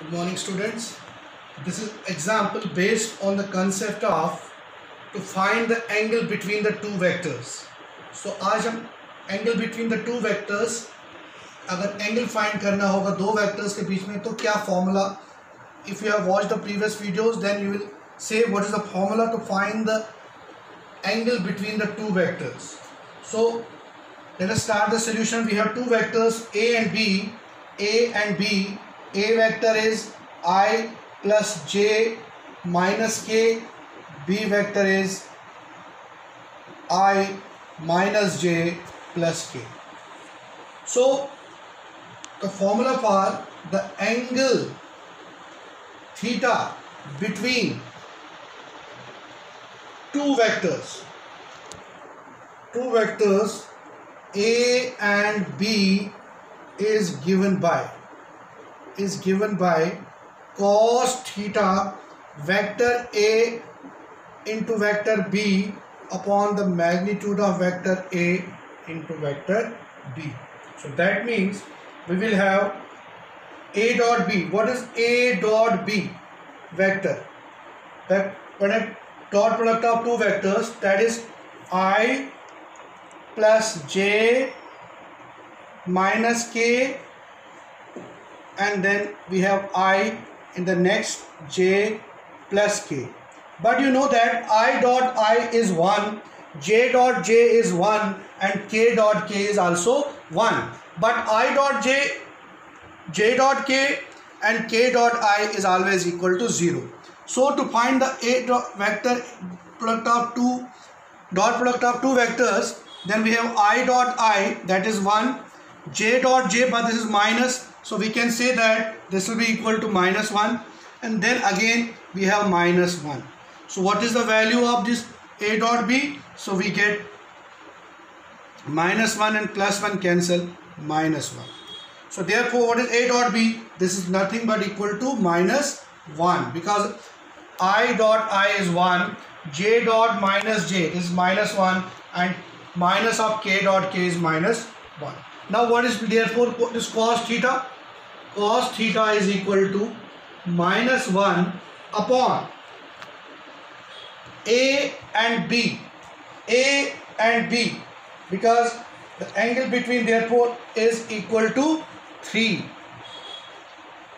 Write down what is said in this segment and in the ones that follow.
Good morning students. This is example based on the concept of to find the angle between the two vectors. So आज हम angle between the two vectors अगर angle find करना होगा दो vectors के बीच में तो क्या formula if you have watched the previous videos then you will say what is the formula to find the angle between the two vectors. So let us start the solution. We have two vectors A and B. A and B. A vector is I plus J minus K. B vector is I minus J plus K. So the formula for the angle theta between two vectors two vectors a and b is given by is given by cos theta vector a into vector b upon the magnitude of vector a into vector b. So that means we will have a dot b. What is a dot b? Vector. That a dot product of two vectors that is i plus j minus k and then we have i in the next j plus k. But you know that i dot i is 1 j dot j is 1 and k dot k is also 1 but i dot j j dot k and k dot i is always equal to 0 so to find the a dot vector product of two dot product of two vectors then we have i dot i that is 1 j dot j but this is minus so we can say that this will be equal to minus 1 and then again we have minus 1 so what is the value of this a dot b so we get minus 1 and plus 1 cancel minus 1 so therefore what is a dot b this is nothing but equal to minus 1 because i dot i is 1 j dot minus j is minus 1 and minus of k dot k is minus 1. Now what is therefore this cos theta? Cos theta is equal to minus 1 upon A and B. A and B because the angle between therefore is equal to 3.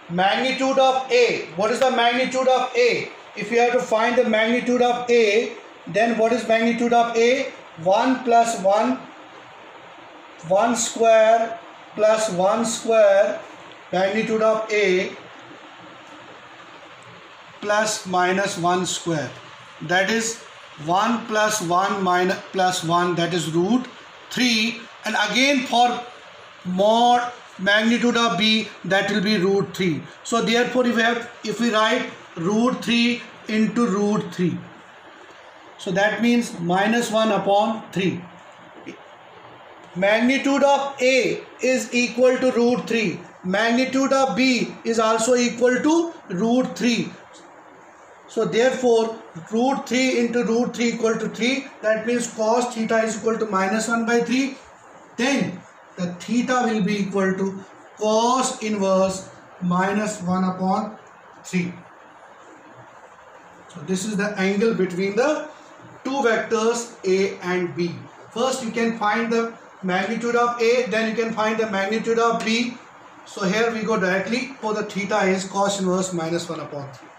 Magnitude of A. What is the magnitude of A? If you have to find the magnitude of A, then what is magnitude of A? 1 plus 1 1 square plus 1 square magnitude of A plus minus 1 square that is 1 plus 1 minus plus 1 that is root 3 and again for more magnitude of b that will be root 3 so therefore if we have if we write root 3 into root 3 so that means minus 1 upon 3. Magnitude of A is equal to root 3. Magnitude of B is also equal to root 3. So therefore root 3 into root 3 equal to 3. That means cos theta is equal to minus 1 by 3. Then the theta will be equal to cos inverse minus 1 upon 3. So this is the angle between the two vectors A and B. First you can find the magnitude of A then you can find the magnitude of B. So here we go directly for the theta is cos inverse minus 1 upon 3.